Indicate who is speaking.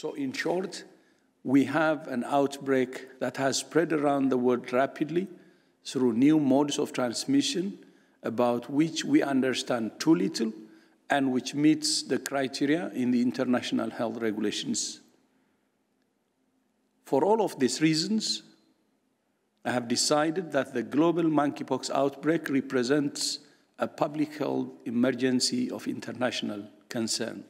Speaker 1: So in short, we have an outbreak that has spread around the world rapidly through new modes of transmission about which we understand too little and which meets the criteria in the international health regulations. For all of these reasons, I have decided that the global monkeypox outbreak represents a public health emergency of international concern.